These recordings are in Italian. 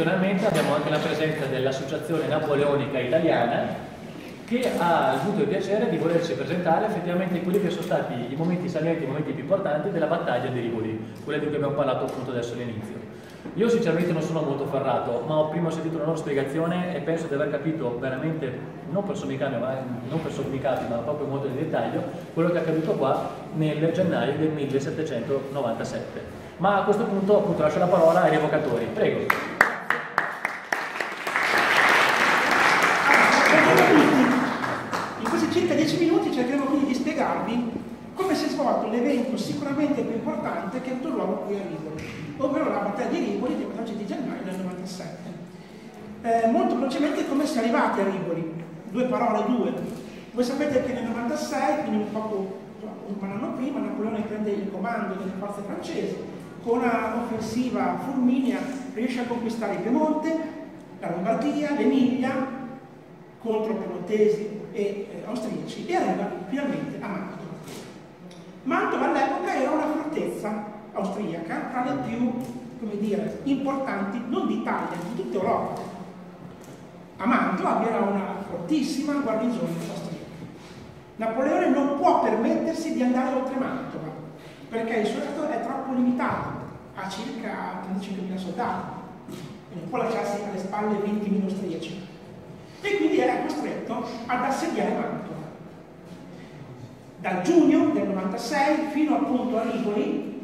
Finalmente abbiamo anche la presenza dell'Associazione Napoleonica Italiana che ha avuto il piacere di volerci presentare effettivamente quelli che sono stati i momenti salienti, i momenti più importanti della battaglia di Rivoli, quelli di cui abbiamo parlato appunto adesso all'inizio. Io sinceramente non sono molto ferrato, ma ho prima sentito una loro spiegazione e penso di aver capito veramente, non per sommicarmi, ma, ma proprio molto in dettaglio, quello che è accaduto qua nel gennaio del 1797. Ma a questo punto appunto lascio la parola ai revocatori. Prego. Sicuramente più importante che avuto luogo qui a Rivoli, ovvero la battaglia di Rivoli del 14 gennaio del 97. Eh, molto velocemente come si è arrivati a Rivoli? Due parole, due. Voi sapete che nel 96, quindi un poco un anno prima, Napoleone prende il comando delle forze francesi, con un'offensiva fulminea riesce a conquistare il Piemonte, la Lombardia, l'Emilia, contro piemontesi e eh, austriaci e arriva finalmente a Mantova. Mantova all'epoca era una fortezza austriaca tra le più dire, importanti non d'Italia, di tutta Europa. A Mantova era una fortissima guarnigione austriaca. Napoleone non può permettersi di andare oltre Mantova, perché il suo esercito è troppo limitato, a circa 35.000 soldati, non può lasciarsi alle spalle 20.000 austriaci. E quindi era costretto ad assediare Mantova dal giugno del 96 fino appunto a Rivoli,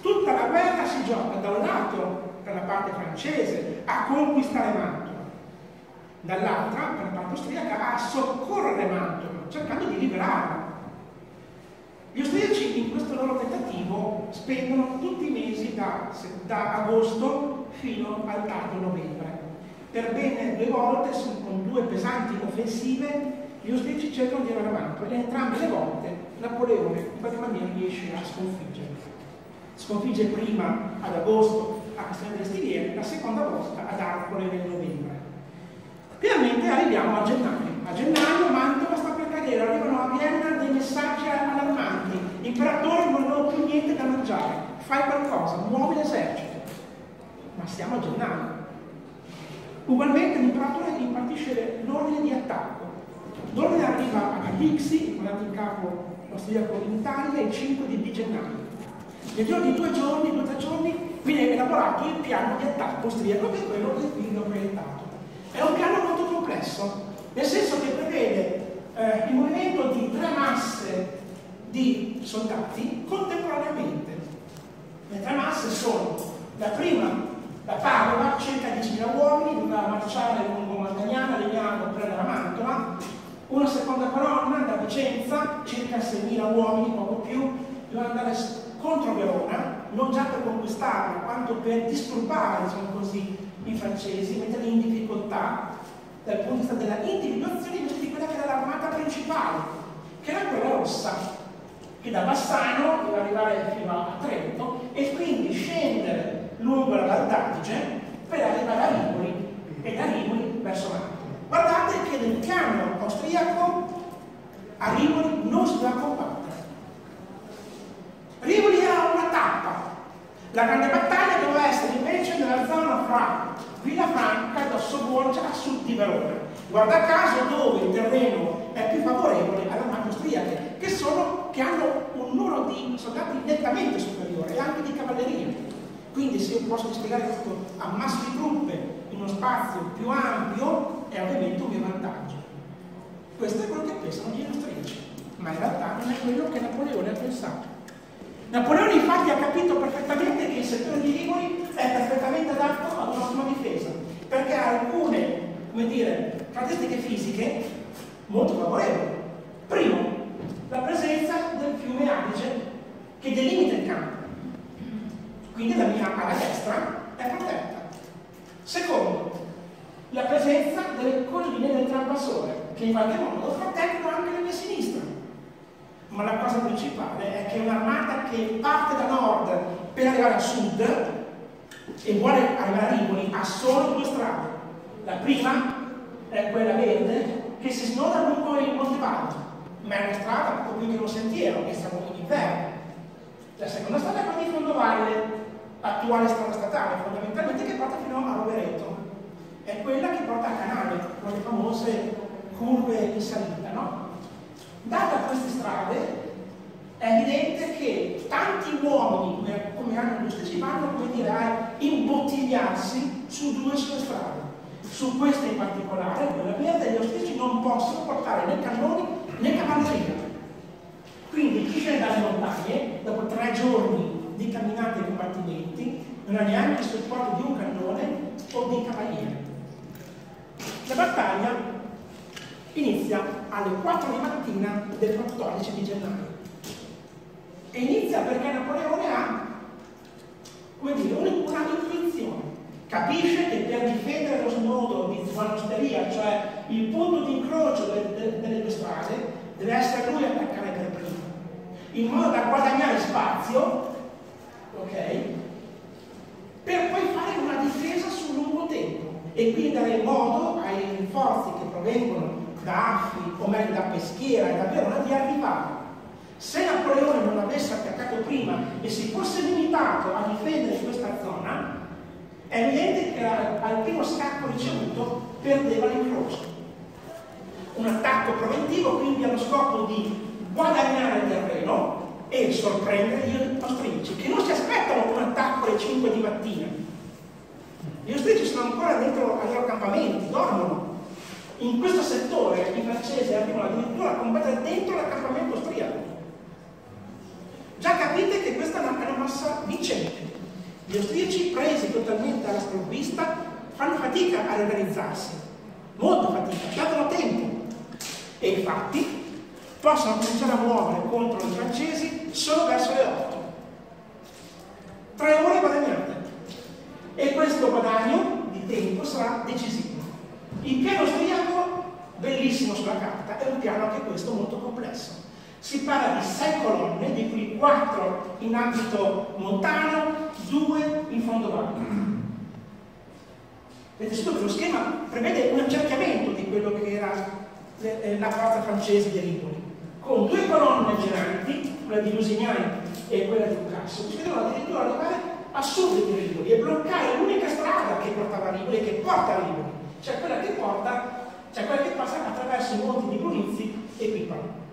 tutta la guerra si gioca da un lato per la parte francese a conquistare Mantova, dall'altra per la parte austriaca a soccorrere Mantova, cercando di liberarla. Gli austriaci in questo loro tentativo spendono tutti i mesi da, da agosto fino al tardo novembre. Per bene due volte, con due pesanti offensive, gli austriaci cercano di andare avanti e entrambe le volte Napoleone in qualche maniera riesce a sconfiggere. Sconfigge prima ad agosto a Castello delle la seconda volta ad Arcole nel novembre. Finalmente arriviamo a gennaio. A gennaio Mantova sta per cadere, arrivano a Vienna dei messaggi allarmanti. Imperatore non ho più niente da mangiare, fai qualcosa, muovi l'esercito. Ma siamo a gennaio. Ugualmente l'imperatore impartisce l'ordine di attacco L'ordine arriva a Dixi, mandato in capo l'austriaco in Italia, il 5 di gennaio. Nel giro di due giorni, due o tre giorni, viene elaborato il piano di attacco austriaco, che è quello che vi ho presentato. È un piano molto complesso, nel senso che prevede eh, il movimento di tre masse di soldati contemporaneamente. Le tre masse sono la prima, la Padova, circa 10.000 uomini, doveva marciare lungo Montagnana, Legnano, prendere la Mantova, una seconda colonna da Vicenza, circa 6.000 uomini, poco più, doveva andare contro Verona, non già per conquistarla, quanto per disturbare, diciamo così, i francesi, metterli in difficoltà dal punto di vista della individuazione invece di quella che era l'armata principale, che era quella rossa, che da Bassano doveva arrivare fino a Trento e quindi scendere lungo la Val d'Adige per arrivare a Rivoli e da Rivoli verso Mantova. Guardate che nel piano austriaco a Rivoli non si dà combattere. Rivoli era una tappa. La grande battaglia doveva essere invece nella zona fra Villa Franca e Ossoborgia a sud di Verona. Guarda caso dove il terreno è più favorevole alle armate austriache, che, che hanno un numero di soldati nettamente superiore e anche di cavalleria. Quindi se io posso spiegare questo ammasso di truppe in uno spazio più ampio, è ovviamente un mio vantaggio. Questo è quello che pensano gli austriaci, ma in realtà non è quello che Napoleone ha pensato. Napoleone infatti ha capito perfettamente che il settore di Rivoli è perfettamente adatto ad un'ottima difesa, perché ha alcune, come dire, caratteristiche fisiche molto favorevoli. Primo, la presenza del fiume Adige che delimita il campo. Quindi la mia ala destra è protetta. Secondo, la presenza delle colline del Travasore, che in qualche modo proteggono anche la mia sinistra. Ma la cosa principale è che un'armata che parte da nord per arrivare a sud e vuole arrivare a Rivoli ha solo due strade. La prima è quella verde che si snoda lungo il Monte Valdo, ma è una strada un po' più che un sentiero, che siamo in inverno. La seconda strada è quella di Fondovalle, attuale strada statale, fondamentalmente che porta fino a Rovereto. È quella che porta a Canale, con le famose curve in salita, no? Data queste strade, è evidente che tanti uomini, come hanno industrie, vanno come dire, a imbottigliarsi su due sue strade. Su questa in particolare, quella verde, gli austriaci non possono portare né cannoni né cavalleria. Quindi chi scende dalle montagne, dopo tre giorni di camminate e combattimenti, non ha neanche il supporto di un cannone o di cavaliere. La battaglia inizia alle 4 di mattina del 14 di gennaio. E inizia perché Napoleone ha, come dire, una intuizione. Capisce che per difendere lo snodo di Zuanosteria, cioè il punto di incrocio de, de, delle due strade, deve essere lui a attaccare per primo, in modo da guadagnare spazio ok? Per poi fare una difesa sul lungo tempo e quindi dare modo rinforzi che provengono da Affi o meglio da Peschiera e da Verona di arrivare. Se Napoleone non avesse attaccato prima e si fosse limitato a difendere questa zona, è evidente che al primo scacco ricevuto perdeva l'incrocio. Un attacco preventivo quindi allo scopo di guadagnare terreno e sorprendere gli austriaci che non si aspettano un attacco alle 5 di mattina. Gli austriaci sono ancora dentro ai loro accampamenti, dormono. In questo settore i francesi arrivano addirittura a combattere dentro l'accampamento austriaco. Già capite che questa è una massa vincente. Gli austriaci, presi totalmente alla sprovvista, fanno fatica a riorganizzarsi, molto fatica, perdono tempo. E infatti possono cominciare a muovere contro i francesi solo verso le 8. Tre ore guadagnate. E questo guadagno di tempo sarà decisivo. Il piano austriaco, bellissimo sulla carta, è un piano anche questo molto complesso. Si parla di sei colonne, di cui quattro in ambito montano, due in fondo valle. Vedete subito che lo schema prevede un accerchiamento di quello che era eh, la forza francese di Ripoli con due colonne geranti, quella di Lusignani e quella di Bucasso, si devono addirittura arrivare a sud di Rivoli e bloccare l'unica strada che portava a Rivoli e che porta a Rivoli, cioè quella che porta, cioè quella che passa attraverso i monti di Brunizzi e Pipano.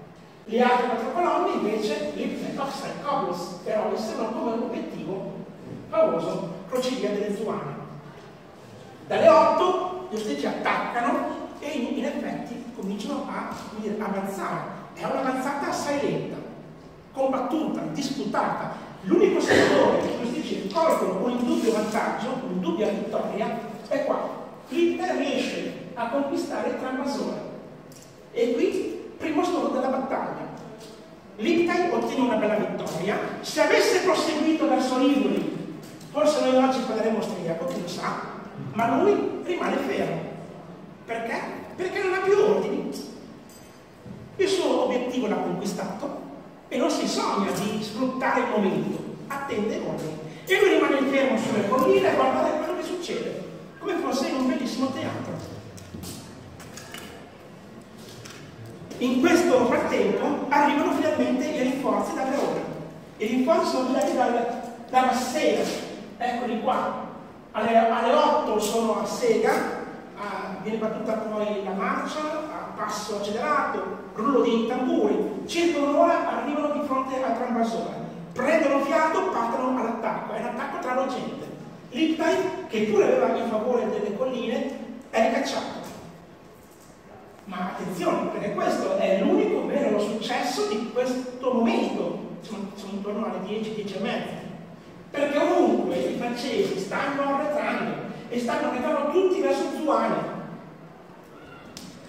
Le altre quattro colonne invece, Lipsen, Oxford e Coblos, però avessero come obiettivo famoso crocevia delle Zuane. Dalle 8 gli ostaggi attaccano e in, effetti cominciano a dire, avanzare è un'avanzata assai lenta, combattuta, disputata. L'unico settore che questi dice colgono un indubbio vantaggio, un'indubbia vittoria, è qua. Hitler riesce a conquistare Tramasone. E qui, primo snodo della battaglia. Liptai ottiene una bella vittoria. Se avesse proseguito verso Rivoli, forse noi oggi parleremo austriaco, chi lo sa, ma lui rimane fermo. Perché? Perché non ha più ordini il suo obiettivo l'ha conquistato e non si sogna di sfruttare il momento, attende ordini. E lui rimane fermo sulle colline a guardare quello che succede, come fosse in un bellissimo teatro. In questo frattempo arrivano finalmente i rinforzi da Verona. I rinforzi sono arrivati dal, dalla Sega, eccoli qua. Alle, alle 8 sono a Sega, a, viene battuta poi la marcia a passo accelerato, rullo di tamburi, circa un'ora arrivano di fronte al Trambasone, prendono fiato, partono all'attacco, è un attacco travolgente. Liptai, che pure aveva il favore delle colline, è ricacciato. Ma attenzione, perché questo è l'unico vero successo di questo momento, sono, sono intorno alle 10, 10 e mezza. Perché ovunque i francesi stanno arretrando e stanno arretrando tutti verso Zuane,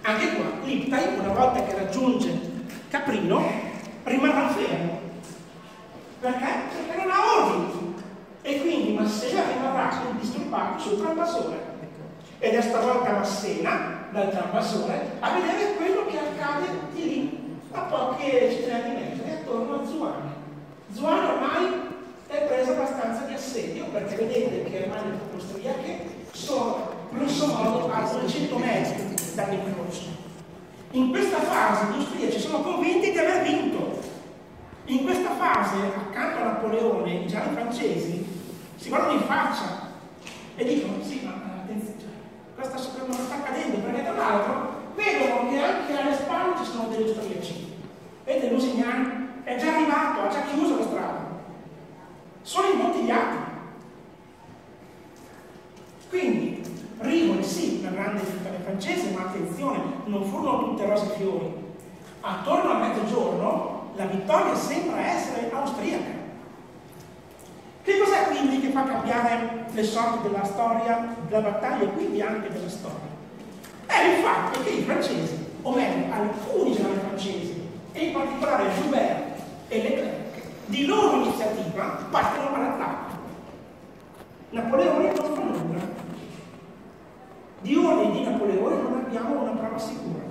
anche qua, l'Iptai, una volta che raggiunge Caprino, rimarrà fermo. Perché? Perché non ha ordini. E quindi Massena rimarrà indisturbato sul Trampasone. Ed è stavolta Massena, dal Trampasone, a vedere quello che accade di lì, a poche centinaia di metri, attorno a Zuane. Zuane ormai è presa abbastanza di assedio, perché vedete che ormai le austriache sono grosso modo a 200 metri dall'incrocio. In questa fase gli austriaci sono convinti di aver vinto. In questa fase, accanto a Napoleone, già i francesi si guardano in faccia e dicono sì, ma attenzione, cioè, questo sta, sta accadendo, perché tra l'altro vedono che anche alle spalle ci sono degli austriaci. Vedete, Lusignan è già arrivato, ha già chiuso la strada. Sono imbottigliati. Quindi, Rivoli sì, una grande città francese, ma attenzione, non furono tutte rose e fiori. Attorno a mezzogiorno la vittoria sembra essere austriaca. Che cos'è quindi che fa cambiare le sorti della storia, della battaglia e quindi anche della storia? È il fatto che i francesi, o meglio alcuni generali francesi, e in particolare Joubert e Leclerc, di loro iniziativa partono all'attacco. Napoleone non fa nulla. Di ordini di Napoleone non abbiamo una prova sicura.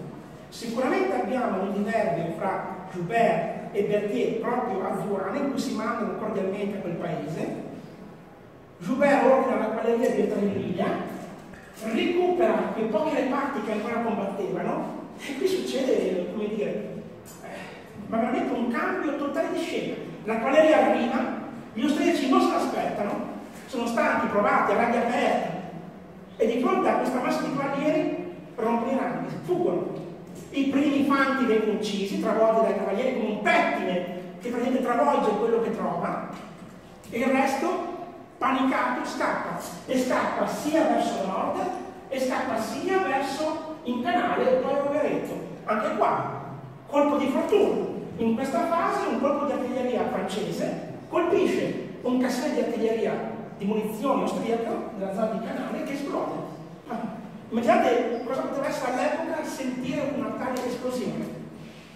Sicuramente abbiamo un diverbio fra Joubert e Berthier proprio a Zuana in cui si mandano cordialmente a quel paese. Joubert ordina la cavalleria di in recupera quei pochi reparti che ancora combattevano e qui succede, come dire, eh, ma veramente un cambio totale di scena. La cavalleria arriva, gli austriaci non se l'aspettano, sono stati provati a raggi aperti e di fronte a questa massa di cavalieri rompono fuggono. I primi fanti vengono uccisi, travolti dai cavalieri come un pettine che praticamente travolge quello che trova e il resto panicato scappa e scappa sia verso nord e scappa sia verso in canale e poi Rovereto. Anche qua, colpo di fortuna. In questa fase un colpo di artiglieria francese colpisce un cassone di artiglieria di munizioni austriaco nella zona di canale che esplode. Ah, immaginate cosa poteva essere all'epoca esplosione.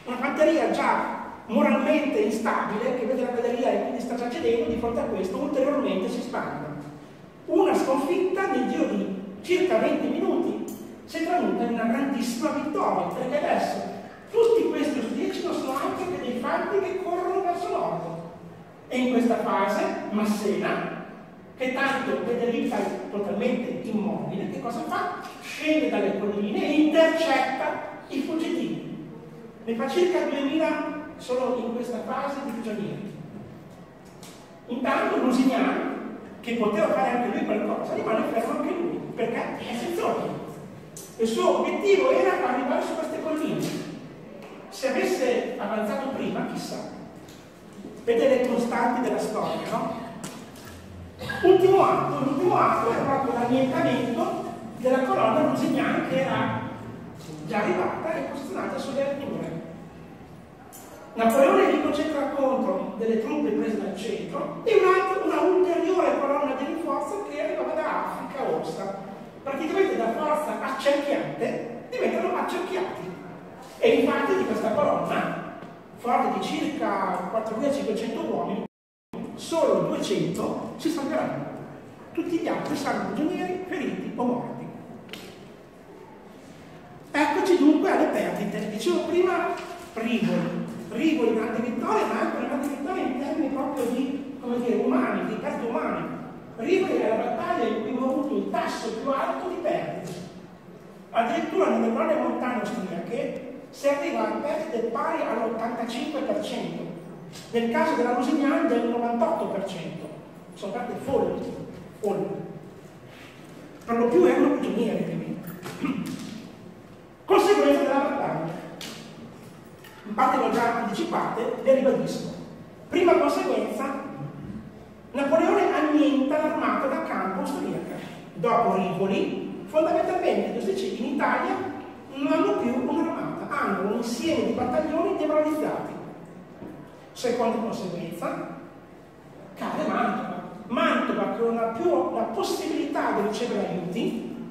Una fanteria già moralmente instabile che vede la cavalleria e quindi sta già cedendo, di fronte a questo ulteriormente si spanda. Una sconfitta nel giro di circa 20 minuti si è tramuta in una grandissima vittoria, perché adesso tutti questi austriaci non sono altro che dei fanti che corrono verso nord. E in questa fase Massena, che tanto vede l'Italia totalmente immobile, che cosa fa? Scende dalle colline e intercetta. Ne fa circa 2000 solo in questa fase di prigionieri. Intanto Lusignan, che poteva fare anche lui qualcosa, rimane fermo anche lui, perché è senza ordine. Il suo obiettivo era arrivare su queste colline. Se avesse avanzato prima, chissà. Vedete le costanti della storia, no? Ultimo atto, l'ultimo atto è proprio l'annientamento della colonna Lusignan che era arrivata e posizionata sulle alture. Napoleone li concentra contro delle truppe prese dal centro e una, una ulteriore colonna di rinforzo che arrivava da Africa Orsa. Praticamente da forza accerchiante diventano accerchiati. E infatti di questa colonna, forte di circa 4.500 uomini, solo 200 si salveranno. Tutti gli altri saranno prigionieri, feriti o morti. Perdite. Dicevo prima Rivoli, Rivoli grande vittoria, ma anche una grande vittoria in termini proprio di, come dire, umani, di perdite umane. Rivoli è la battaglia in cui abbiamo avuto il tasso più alto di perdite. Addirittura nelle colonne montane austriache si arriva a perdite pari all'85%. Nel caso della Lusignan del 98%. Sono state folli, folli. Per lo più erano prigionieri, ovviamente. Conseguenza della battaglia l'ho già anticipate, le ribadisco. Prima conseguenza, Napoleone annienta l'armata da campo austriaca. Dopo Rivoli, fondamentalmente gli austriaci in Italia non hanno più un'armata, hanno un insieme di battaglioni demoralizzati. Seconda conseguenza, cade Mantova. Mantova, che non ha più la possibilità di ricevere aiuti,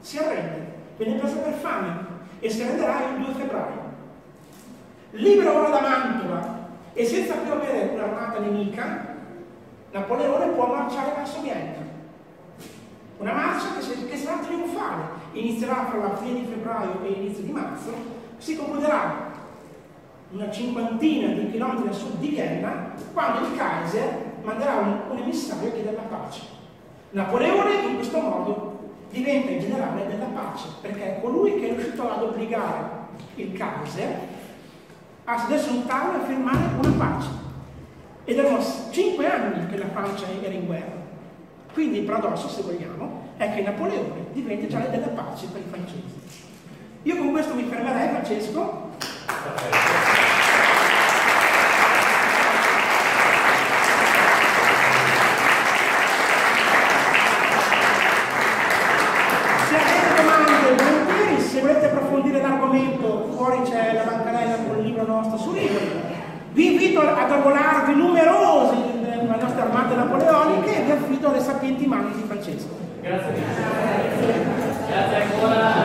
si arrende, viene presa per fame e si arrenderà il 2 febbraio libero ora da Mantova e senza più avere un'armata nemica, Napoleone può marciare verso Vienna. Una marcia che, che sarà trionfale, inizierà fra la fine di febbraio e l'inizio di marzo, si concluderà una cinquantina di chilometri a sud di Vienna, quando il Kaiser manderà un, un emissario chiedere la pace. Napoleone in questo modo diventa il generale della pace, perché è colui che è riuscito ad obbligare il Kaiser a sedersi un tavolo e firmare una pace. Ed erano cinque anni che la Francia era in guerra. Quindi il paradosso, se vogliamo, è che Napoleone diventa già della pace per i francesi. Io con questo mi fermerei, Francesco. agogolardi numerosi nella eh, nostra armata napoleonica e vi affido alle sapienti mani di Francesco. Grazie. Grazie ancora.